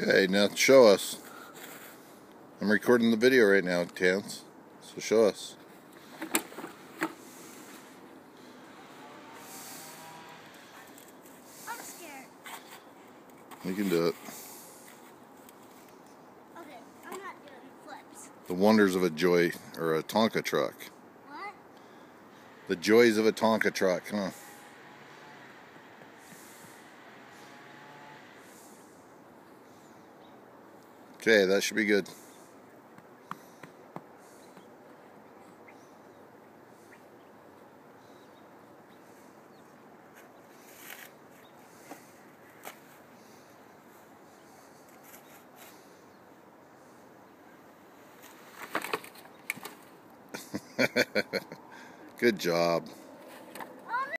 Okay, now show us. I'm recording the video right now, Tance. So show us. I'm scared. You can do it. Okay, I'm not doing flips. The wonders of a joy or a Tonka truck. What? The joys of a Tonka truck, huh? Okay, that should be good. good job.